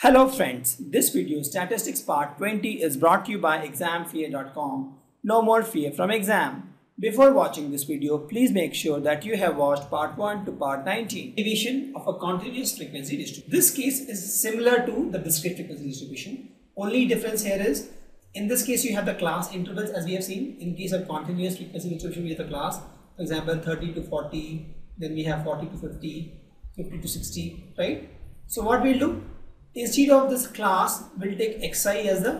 Hello friends, this video statistics part 20 is brought to you by examfear.com. No more fear from exam. Before watching this video, please make sure that you have watched part 1 to part 19. Deviation of a continuous frequency distribution. This case is similar to the discrete frequency distribution. Only difference here is, in this case you have the class intervals as we have seen. In case of continuous frequency distribution we have the class. For example 30 to 40, then we have 40 to 50, 50 to 60, right? So what we'll do, instead of this class we'll take xi as the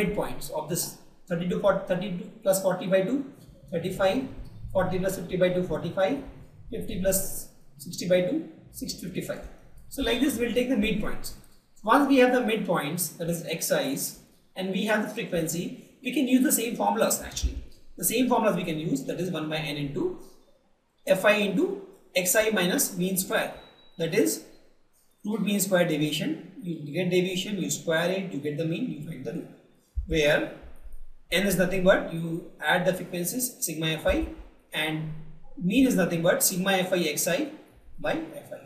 midpoints of this 30 to 40 32 plus 40 by 2 35 40 plus 50 by 2 45 50 plus 60 by 2 655 so like this we'll take the midpoints. Once we have the midpoints that is xi's and we have the frequency we can use the same formulas actually. The same formulas we can use that is 1 by n into fi into xi minus mean square. That is root mean square deviation you get deviation you square it you get the mean you find the root. Where n is nothing but you add the frequencies sigma fi and mean is nothing but sigma fi xi by fi.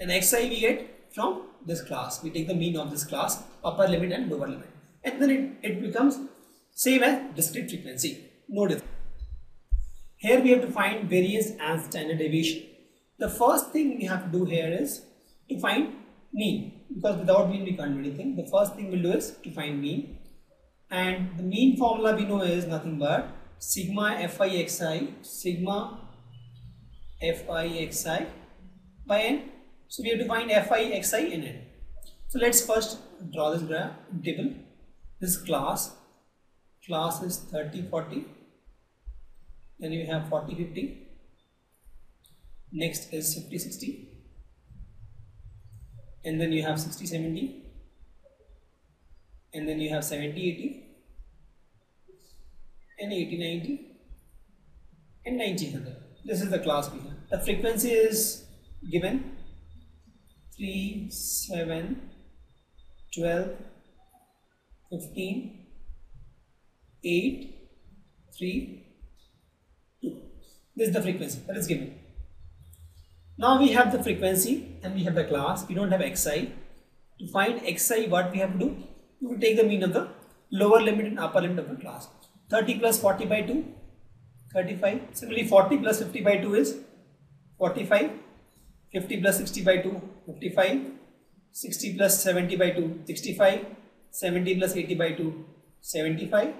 And xi we get from this class. We take the mean of this class upper limit and lower limit. And then it, it becomes same as discrete frequency. No difference. Here we have to find variance and standard deviation. The first thing we have to do here is to find mean because without mean we can't do anything. The first thing we'll do is to find mean. And the mean formula we know is nothing but sigma fi xi sigma fi xi by n. So we have to find fi xi in n. So let's first draw this graph table. This class class is 30 40 then you have 40 50 next is 50 60 and then you have 60 70 and then you have 70 80 and 80 90 and 90 100 this is the class we have the frequency is given 3 7 12 15 8 3 2 this is the frequency that is given now we have the frequency and we have the class. We don't have xi. To find xi, what we have to do? We will take the mean of the lower limit and upper limit of the class. 30 plus 40 by 2, 35. Similarly, 40 plus 50 by 2 is 45. 50 plus 60 by 2, 55. 60 plus 70 by 2, 65. 70 plus 80 by 2, 75.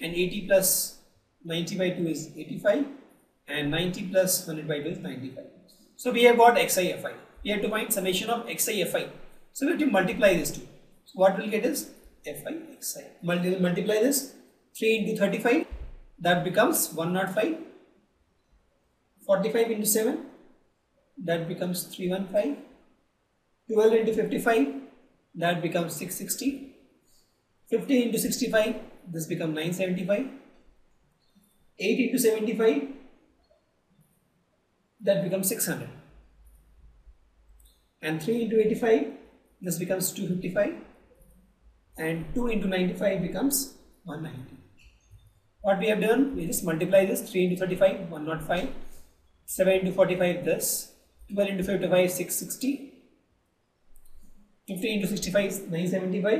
And 80 plus 90 by 2 is 85. And 90 plus 100 by 2 is 95. So we have got xi fi. We have to find summation of xi fi. So we have to multiply this two. So what we'll get is fi xi. Multi multiply this 3 into 35 that becomes 105. 45 into 7 that becomes 315. 12 into 55 that becomes 660. 50 into 65 this becomes 975. 8 into 75 that becomes 600 and 3 into 85 this becomes 255 and 2 into 95 becomes 190 what we have done we just multiply this 3 into 35 105 7 into 45 this. 12 into 55 660 50 into 65 is 975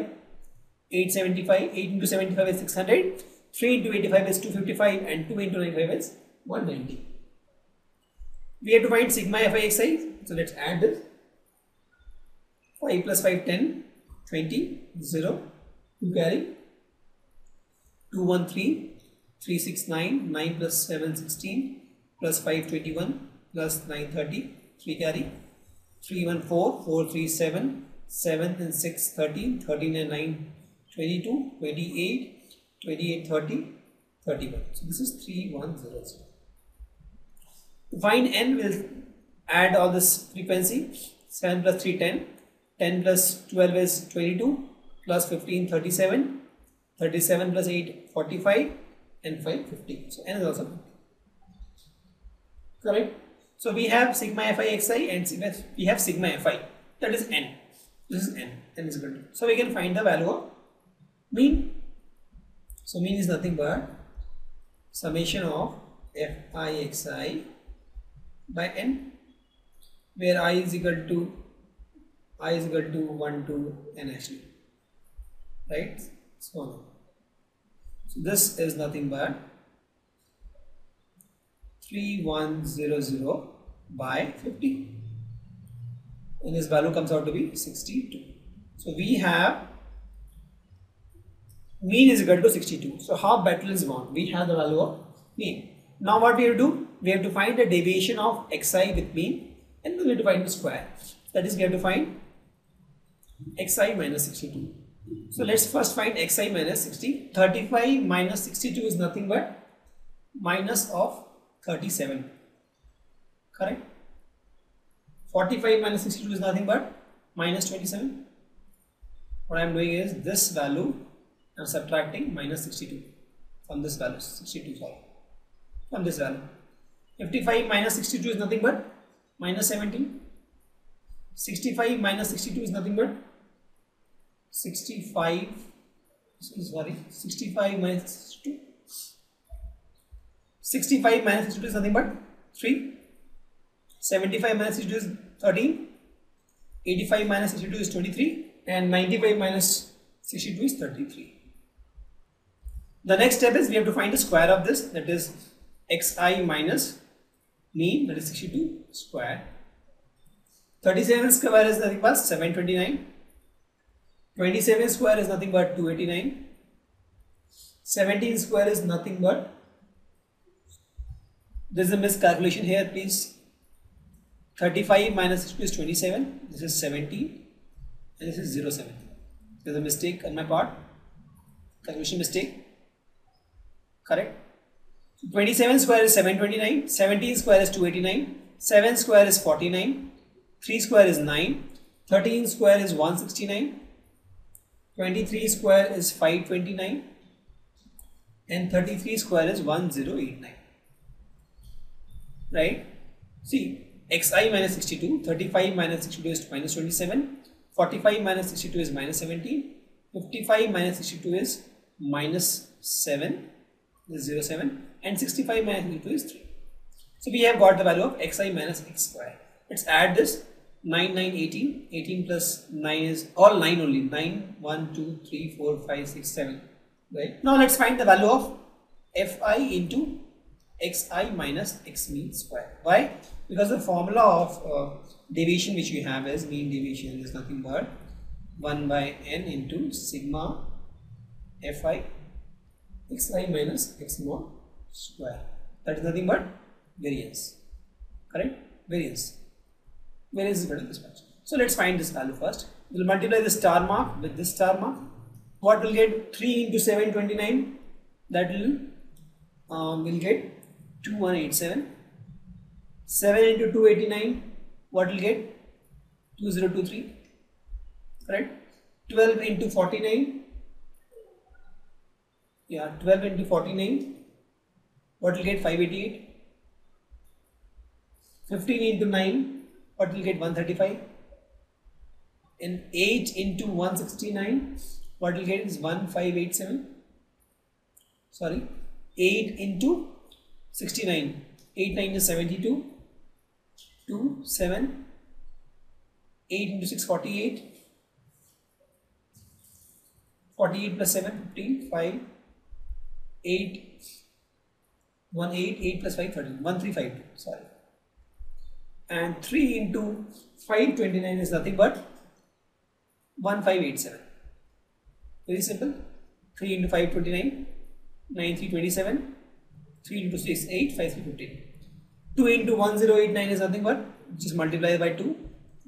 875 8 into 75 is 600 3 into 85 is 255 and 2 into 95 is 190 we have to find sigma fi xi so let's add this 5 plus 5 10 20 0 2 carry. 2 1 3 3 6 9 9 plus 7 16 plus 5 21 plus 9 30 3 carry. 3 1 4 4 3 7 7 and 6 13 13 and 9 22 28 28 30 31 so this is 3 1 0 0 to find n, we'll add all this frequency. 7 plus 3, 10. 10 plus 12 is 22. Plus 15, 37. 37 plus 8, 45. And 5, 50. So n is also 50. Correct? So we have sigma fi xi and sigma, we have sigma fi. That is n. This is n. n is equal to. So we can find the value of mean. So mean is nothing but summation of fi xi by n where i is equal to i is equal to 1 to n actually right? So so this is nothing but 3100 by 50 and this value comes out to be 62 so we have mean is equal to 62 so half battle is won. We have the value of mean. Now what we have to do we have to find the deviation of xi with mean and we have to find the square. That is we have to find xi minus 62 so let's first find xi minus 60 35 minus 62 is nothing but minus of 37 correct? 45 minus 62 is nothing but minus 27 what I am doing is this value I am subtracting minus 62 from this value. 62 sorry from this value 55 minus 62 is nothing but minus 17 65 minus 62 is nothing but 65 sorry 65 minus 62 65 minus 62 is nothing but 3 75 minus 62 is 13 85 minus 62 is 23 and 95 minus 62 is 33 the next step is we have to find the square of this that is xi minus mean that is 62 square. 37 square is nothing but 729 27 square is nothing but 289 17 square is nothing but there's a miscalculation here please. 35 minus 62 is 27 this is 17 and this is 07 there's a mistake on my part. Calculation mistake. Correct 27 square is 729 17 square is 289 7 square is 49 3 square is 9 13 square is 169 23 square is 529 and 33 square is 1089 right? See xi minus 62 35 minus 62 is minus 27 45 minus 62 is minus 17 55 minus 62 is minus 7 is 0 7 and 65 minus 62 is 3 so we have got the value of xi minus x square. Let's add this. 9 9 18 18 plus 9 is all 9 only. 9 1 2 3 4 5 6 7 right? Now let's find the value of fi into xi minus x mean square. Why? Because the formula of uh, deviation which we have is mean deviation. Is nothing but 1 by n into sigma fi xi minus x mod square. That is nothing but variance. Correct? Variance. Variance is equal to this much. So let's find this value first. We'll multiply the star mark with this star mark. What will get 3 into 729 that will um, will get 2187 7 into 289 what will get? 2023 right 12 into 49 yeah 12 into 49 what will get 588 15 into 9 what will get 135 and 8 into 169 what will get is 1587 sorry 8 into 69 8 9 is 72 2 7 8 into 6 48 48 plus 7 15 5 8 1 8 8 plus 5 13 1 3 5 2 sorry. And 3 into 529 is nothing but 1587 very simple. 3 into 529 9 3 27 3 into 6 8 5 3 15 2 into 1089 is nothing but just multiply by 2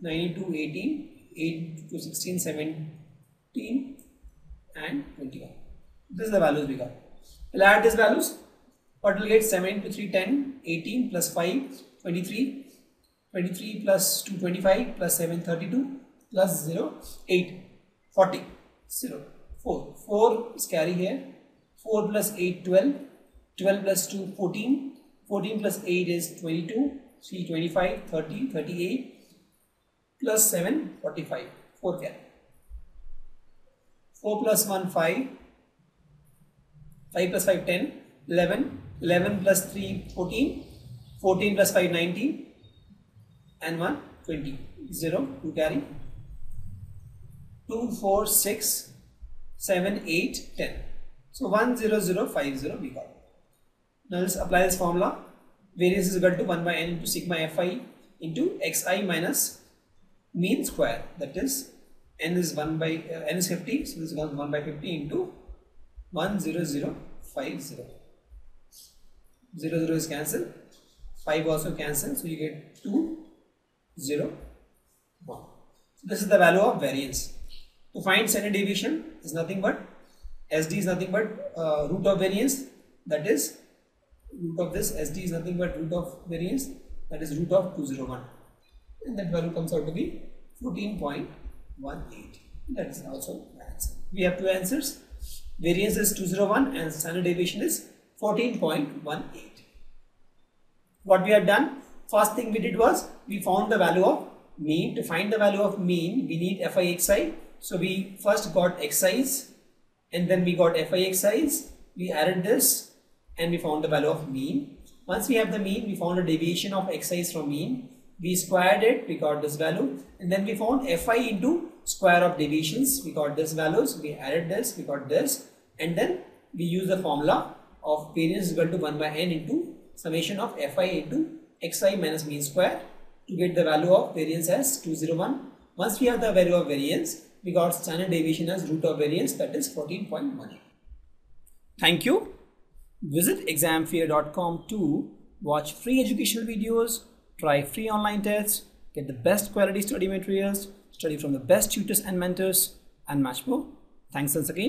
9 into 18 8 to 16 17 and 21 this is the values we got. We'll add these values what will get 7 into 3 10 18 plus 5 23 23 plus 2 25 plus 7 32 plus 0 8 40 0 4 4 is carry here. 4 plus 8 12 12 plus 2 14 14 plus 8 is 22 3 25 30 38 plus 7 45 4 carry. 4 plus 1 5 5 plus 5 10 11 11 plus 3 14 14 plus 5 19 and 1 20 0 2 carry 2, 4, 6, 7, 8, 10. So 1, 0, 0, 5, 0 we got. Now let's apply this formula. Variance is equal to 1 by n into sigma fi into xi minus mean square. That is n is 1 by uh, n is 50. So this becomes 1 by 50 into 1, 0, 0, 5, 0. 0, 0 is cancelled. 5 also cancelled. So you get 2, 0, 1. So this is the value of variance. To find standard deviation is nothing but SD is nothing but uh, root of variance that is root of this SD is nothing but root of variance that is root of 201 and that value comes out to be 14.18 that is also the answer. We have two answers variance is 201 and standard deviation is 14.18. What we have done first thing we did was we found the value of mean. To find the value of mean we need fi xi so we first got xi's and then we got fi fixi's we added this and we found the value of mean. Once we have the mean we found a deviation of xi's from mean. We squared it we got this value. And then we found fi into square of deviations. We got this values we added this we got this. And then we use the formula of variance is equal to 1 by n into summation of fi into xi minus mean square to get the value of variance as 201 once we have the value of variance we got standard deviation as root of variance that is 14.18 thank you visit examfear.com to watch free educational videos Try free online tests, get the best quality study materials, study from the best tutors and mentors, and much more. Thanks once again.